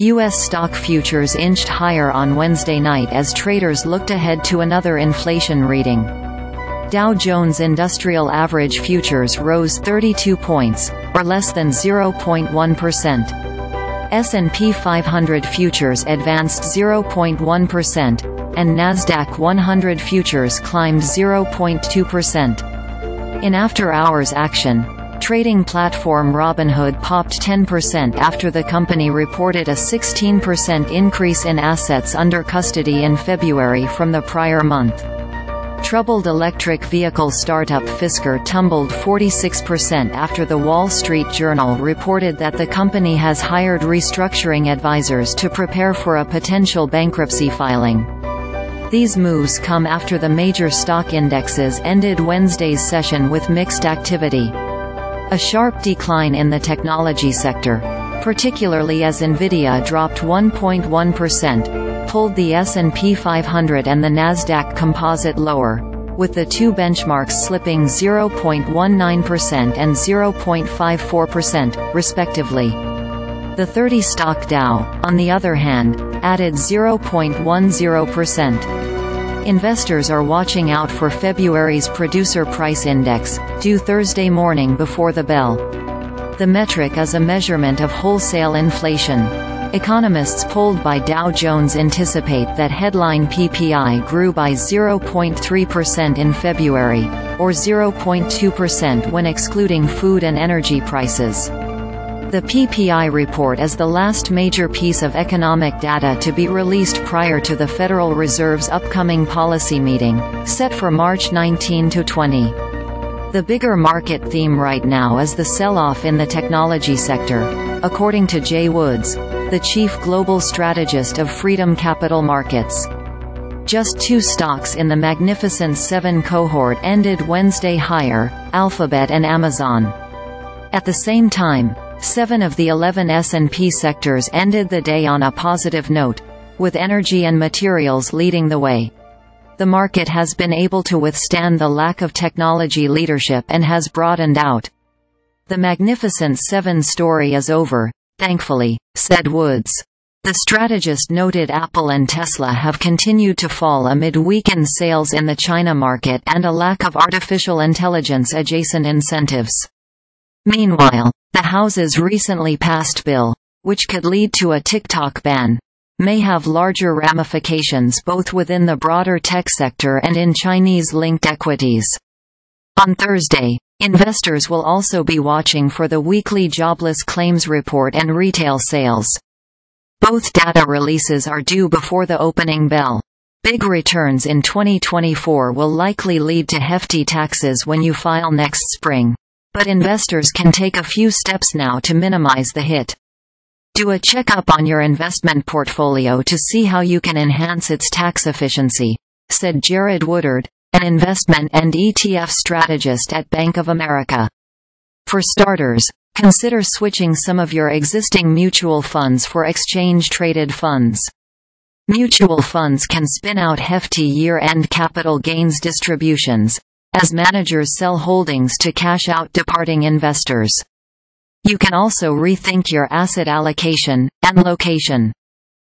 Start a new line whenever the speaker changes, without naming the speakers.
U.S. stock futures inched higher on Wednesday night as traders looked ahead to another inflation reading. Dow Jones Industrial Average Futures rose 32 points, or less than 0.1%. S&P 500 futures advanced 0.1%, and Nasdaq 100 futures climbed 0.2%. In after-hours action, Trading platform Robinhood popped 10% after the company reported a 16% increase in assets under custody in February from the prior month. Troubled electric vehicle startup Fisker tumbled 46% after the Wall Street Journal reported that the company has hired restructuring advisors to prepare for a potential bankruptcy filing. These moves come after the major stock indexes ended Wednesday's session with mixed activity. A sharp decline in the technology sector, particularly as Nvidia dropped 1.1%, pulled the S&P 500 and the Nasdaq Composite lower, with the two benchmarks slipping 0.19% and 0.54%, respectively. The 30-stock Dow, on the other hand, added 0.10%. Investors are watching out for February's Producer Price Index, due Thursday morning before the bell. The metric is a measurement of wholesale inflation. Economists polled by Dow Jones anticipate that headline PPI grew by 0.3% in February, or 0.2% when excluding food and energy prices. The PPI report is the last major piece of economic data to be released prior to the Federal Reserve's upcoming policy meeting, set for March 19 to 20. The bigger market theme right now is the sell-off in the technology sector, according to Jay Woods, the chief global strategist of Freedom Capital Markets. Just two stocks in the Magnificent Seven cohort ended Wednesday higher, Alphabet and Amazon. At the same time, Seven of the 11 S&P sectors ended the day on a positive note, with energy and materials leading the way. The market has been able to withstand the lack of technology leadership and has broadened out. The Magnificent Seven story is over, thankfully, said Woods. The strategist noted Apple and Tesla have continued to fall amid weakened sales in the China market and a lack of artificial intelligence adjacent incentives. Meanwhile, the House's recently passed bill, which could lead to a TikTok ban, may have larger ramifications both within the broader tech sector and in Chinese-linked equities. On Thursday, investors will also be watching for the weekly jobless claims report and retail sales. Both data releases are due before the opening bell. Big returns in 2024 will likely lead to hefty taxes when you file next spring. But investors can take a few steps now to minimize the hit. Do a checkup on your investment portfolio to see how you can enhance its tax efficiency, said Jared Woodard, an investment and ETF strategist at Bank of America. For starters, consider switching some of your existing mutual funds for exchange-traded funds. Mutual funds can spin out hefty year-end capital gains distributions, as managers sell holdings to cash out departing investors. You can also rethink your asset allocation and location.